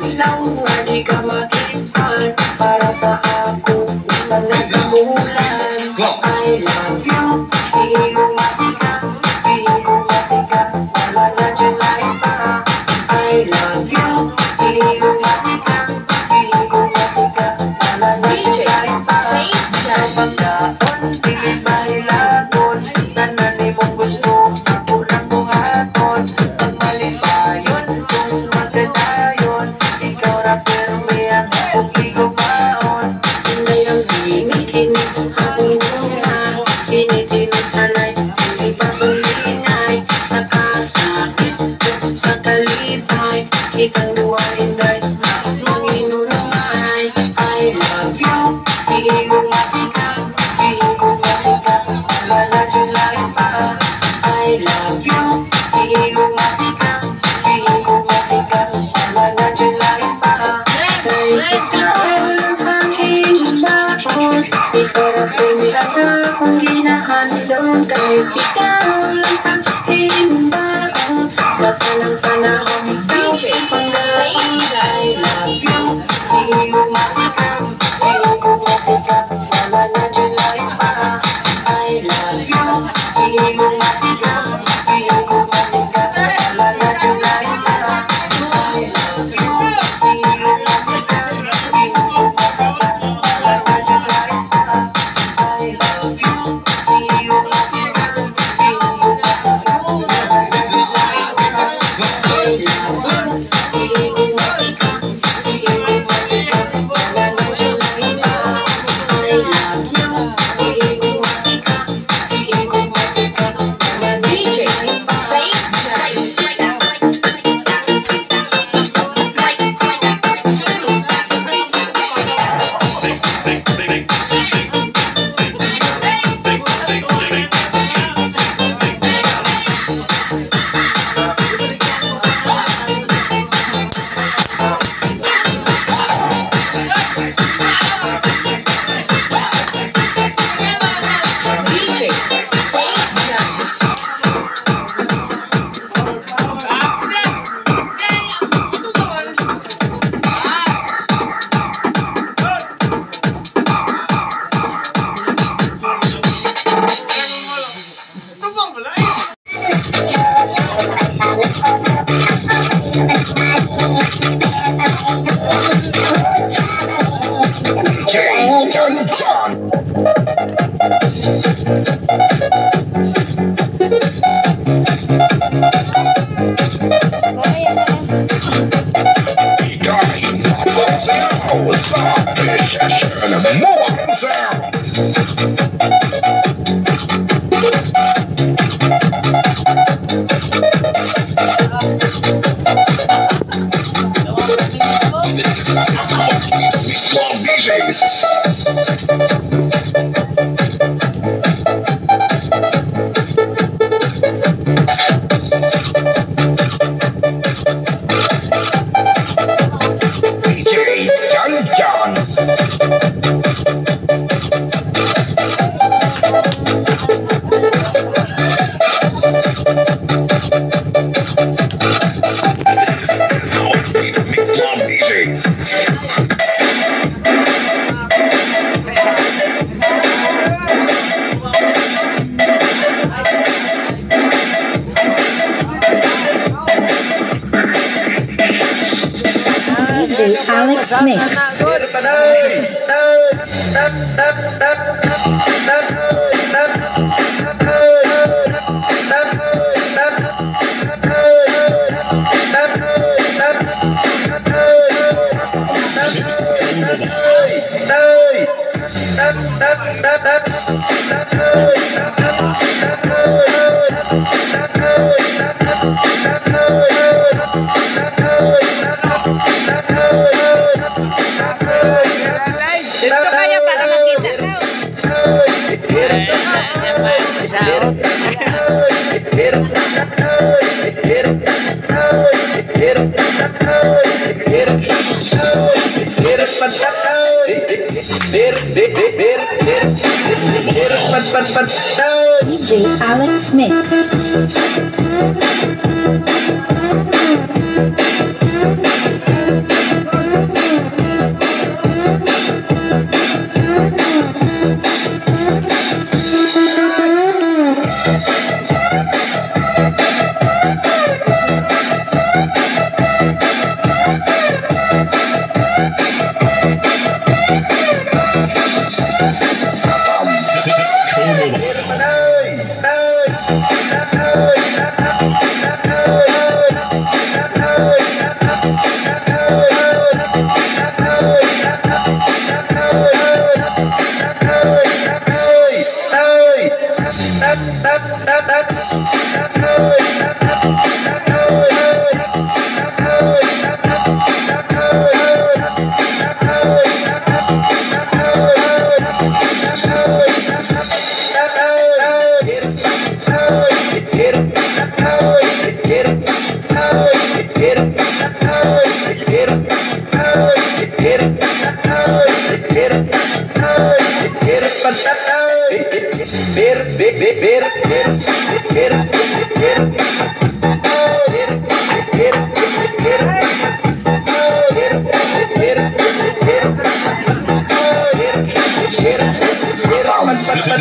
ka adlaw nga di Alex Mix. DJ Alex Mix.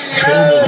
DJ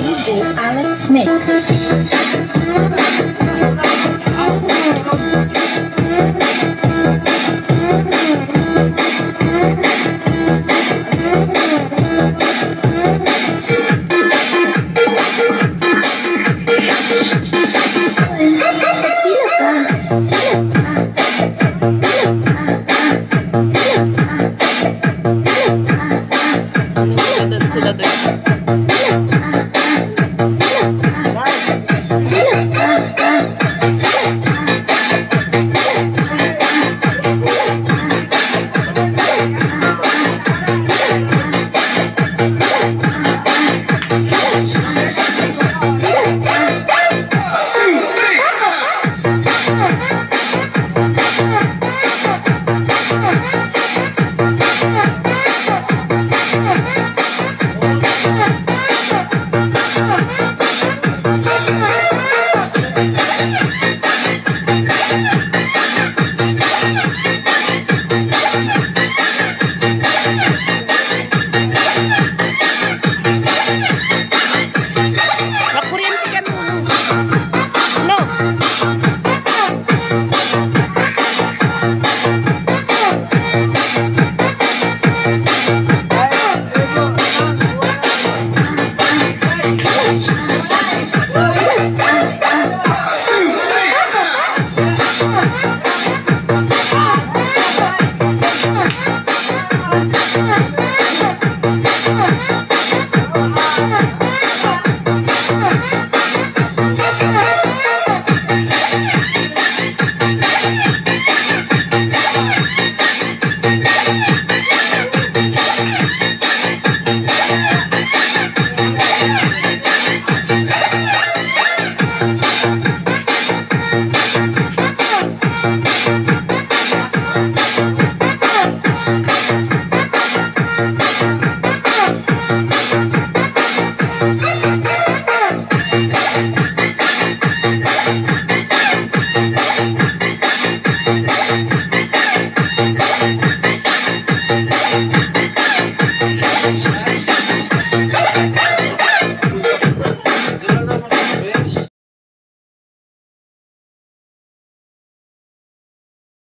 thank you.